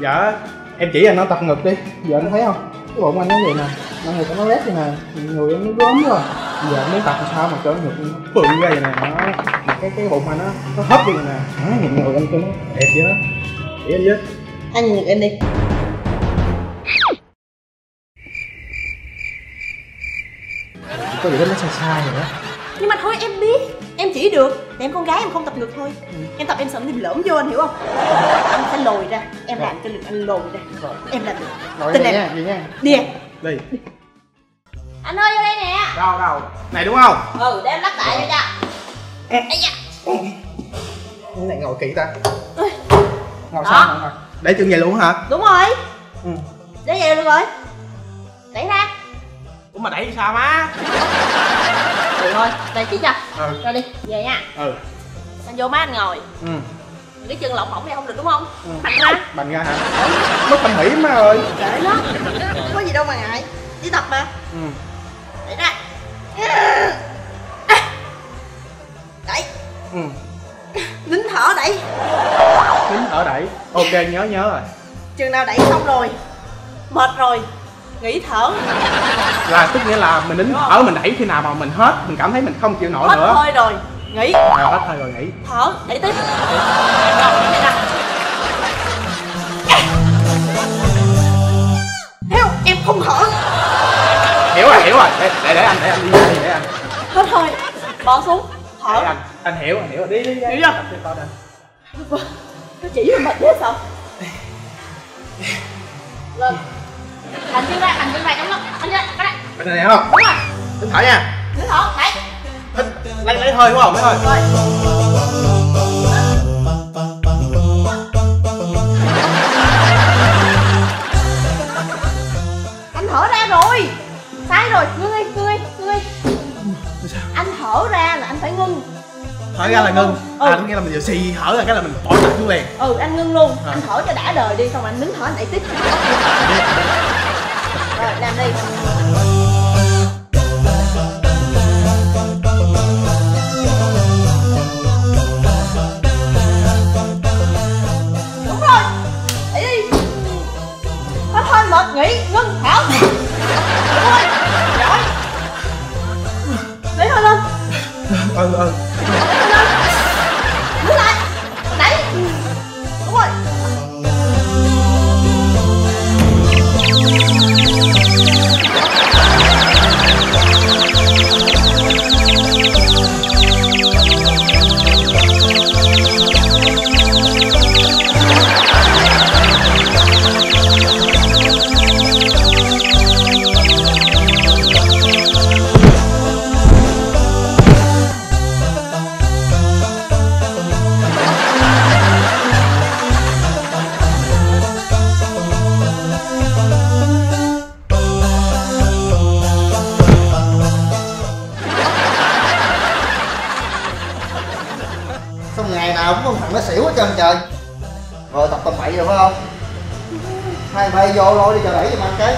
Dạ Em chỉ anh nó tập ngực đi. Giờ anh thấy không? Cái bụng anh nó vậy nè. Mọi người nó lét vậy nè. Người em nó gớm rồi Giờ anh muốn tập sao mà cho ngực nó bự ra vậy nè. Nó Mà cái cái bụng anh nó Nó hấp vậy nè. Đó nhìn người anh cho nó đẹp vậy đó Chỉ anh với anh nhìn em đi. Có gì đó nó sai sai rồi đó. Nhưng mà thôi em biết em chỉ được. Tại em con gái em không tập ngực thôi. Em tập em sợ em lõm vô anh hiểu không? Anh phải lồi ra. Em làm cho lực anh lồi ra. Rồi. em làm được. Rồi Tin vậy em. nha vậy nha. Đi em. Đi. Anh ơi vô đây nè. Đâu đâu? Này đúng không? Ừ để em lắc lại cho cho Ây da. Cái này ngồi kỹ ta. Ngồi sao ngồi? Để chân vậy luôn hả? Đúng rồi. Ừ. Để về được rồi. Đẩy ra. Ủa mà đẩy sao má ừ thôi. Đây chỉ cho Ừ. Rồi đi về nha. Ừ. Anh vô má anh ngồi. Ừ. Cái chân lỏng bỏng này không được đúng không? Ừ. mạnh ra. Bành ra hả? Mất thẩm mỹ má ơi. Để nó. Có gì đâu mà ngại. Đi tập mà. Ừ. Đẩy ra đẩy Ừ. Nín thở đẩy. Nín thở đẩy. Ok nhớ nhớ rồi. Chừng nào đẩy xong rồi mệt rồi nghỉ thở. Là tức nghĩa là mình nín thở mình đẩy khi nào mà mình hết Mình cảm thấy mình không chịu nổi hết nữa. hơi rồi nghỉ. À, Hết hơi rồi nghỉ. Thở đẩy tiếp. Theo em không thở. Hiểu rồi hiểu rồi. Để để, để anh để anh đi đi để anh. Hết hơi bỏ xuống Để thở anh Anh hiểu anh hiểu. Đi đi đi. Hiểu chưa? Nó chỉ mà mệt thế sao? Lên hành chân ra hành chân ra trong đó hành chân ra cái này. Bên này không? Đúng rồi. Nín thở nha. Nín thở Hít lấy lấy hơi đúng không? Lấy hơi. Rồi. Anh thở ra rồi. Sai rồi đi ngưng đi anh thở ra là anh phải ngưng. Thở ra là ngưng. Ừ. À tức nghĩa là mình vừa xì thở ra cái là mình bỏ mặt xuống liền. Ừ anh ngưng luôn. À. anh thở cho đã đời đi xong anh nín thở anh đẩy tiếp Ừ ừ Xong ngày nào cũng con thằng nó xỉu hết trơn trời. Rồi tập tầm bậy rồi phải không? Hai bay vô lôi đi chờ đẩy cho mặt cái.